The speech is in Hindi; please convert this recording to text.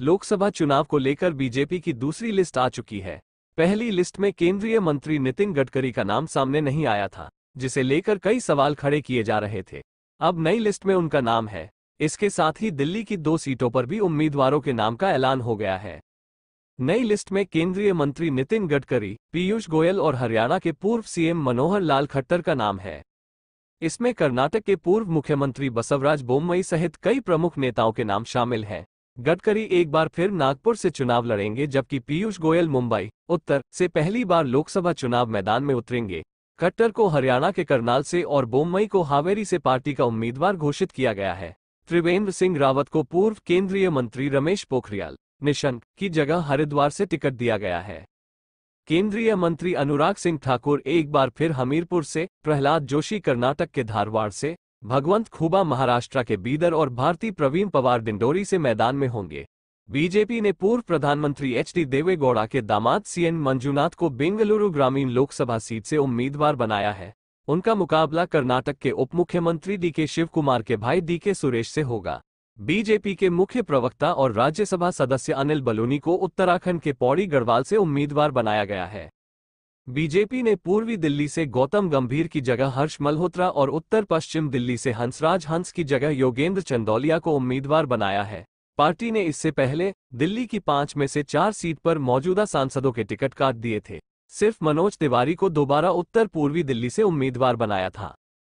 लोकसभा चुनाव को लेकर बीजेपी की दूसरी लिस्ट आ चुकी है। पहली लिस्ट में केंद्रीय मंत्री नितिन गडकरी का नाम सामने नहीं आया था, जिसे लेकर कई सवाल खड़े किए जा रहे थे। अब नई लिस्ट में उनका नाम है। इसके साथ ही दिल्ली की दो सीटों पर भी उम्मीदवारों के नाम का ऐलान हो गया है। नई लिस्ट में केंद्रीय मंत्री नितिन गडकरी, पीयूष गोयल और हरियाणा के पूर्व सीएम मनोहर लाल खट्टर का नाम है। इसमें कर्नाटक के पूर्व मुख्यमंत्री बसवराज बोम्मई सहित कई प्रमुख नेताओं के नाम शामिल हैं। गडकरी एक बार फिर नागपुर से चुनाव लड़ेंगे, जबकि पीयूष गोयल मुंबई, उत्तर से पहली बार लोकसभा चुनाव मैदान में उतरेंगे। खट्टर को हरियाणा के करनाल से और बोम्मई को हावेरी से पार्टी का उम्मीदवार घोषित किया गया है। त्रिवेंद्र सिंह रावत को पूर्व केंद्रीय मंत्री रमेश पोखरियाल निशंक की जगह हरिद्वार से टिकट दिया गया है। केंद्रीय मंत्री अनुराग सिंह ठाकुर एक बार फिर हमीरपुर से, प्रहलाद जोशी कर्नाटक के धारवाड़ से भगवंत खूबा महाराष्ट्र के बीदर और भारती प्रवीण पवार डिंडोरी से मैदान में होंगे। बीजेपी ने पूर्व प्रधानमंत्री एच डी देवेगौड़ा के दामाद सीएन मंजूनाथ को बेंगलुरु ग्रामीण लोकसभा सीट से उम्मीदवार बनाया है। उनका मुकाबला कर्नाटक के उप मुख्यमंत्री डी के शिव कुमार के भाई डी के सुरेश से होगा। बीजेपी के मुख्य प्रवक्ता और राज्यसभा सदस्य अनिल बलूनी को उत्तराखंड के पौड़ी गढ़वाल से उम्मीदवार बनाया गया है। बीजेपी ने पूर्वी दिल्ली से गौतम गंभीर की जगह हर्ष मल्होत्रा और उत्तर पश्चिम दिल्ली से हंसराज हंस की जगह योगेंद्र चंदौलिया को उम्मीदवार बनाया है। पार्टी ने इससे पहले दिल्ली की पाँच में से चार सीट पर मौजूदा सांसदों के टिकट काट दिए थे। सिर्फ़ मनोज तिवारी को दोबारा उत्तर पूर्वी दिल्ली से उम्मीदवार बनाया था।